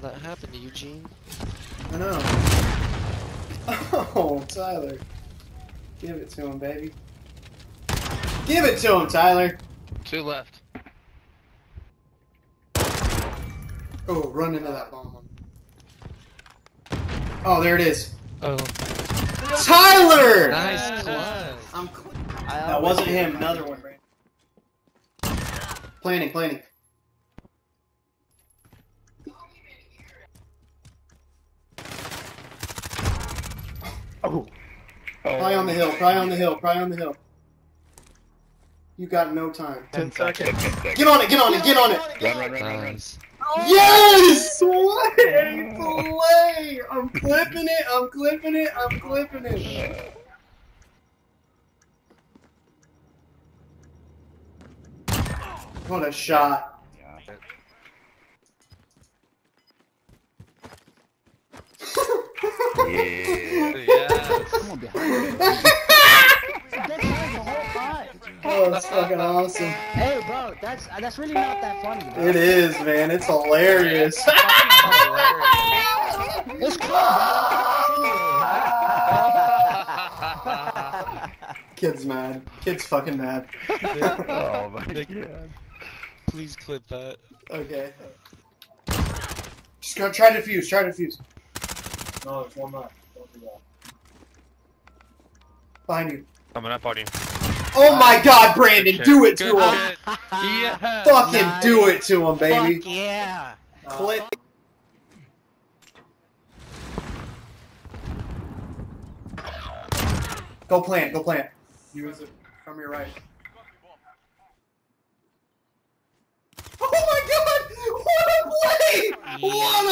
how that happened, to Eugene. I know. Oh, Tyler. Give it to him, baby. Give it to him, Tyler. Two left. Oh, run into that bomb. Oh, there it is. Oh, Tyler! nice clutch. I'm cl- I that wasn't him. Another one, Brandon. Planning, planning. Oh. Probably on the hill. Probably on the hill. Probably on the hill. You got no time. Ten seconds. Get on it. Get on it. Get on it. Run, run, run, run, run. Nice. Yes! What a play! I'm clipping it. I'm clipping it. I'm clipping it. What a shot. Yeah. Yeah. Yeah. Come on behind me. That's right the whole time. oh, that's fucking awesome. Hey, bro, that's that's really not that funny. Bro. It is, man. It's hilarious. It's cool, bro. Kid's mad. Kid's fucking mad. Oh my god. Please clip that. Okay. Just go try to defuse. Try to defuse. No, there's one left. Don't do that. Behind you. Coming up on you. Oh my god, Brandon, Good do it shit. to Good him. Yeah. Fucking Nice. do it to him, baby. Fuck yeah. Uh, Clip. Go plant, go plant. You was from your right. Oh my god! What a play! What a play!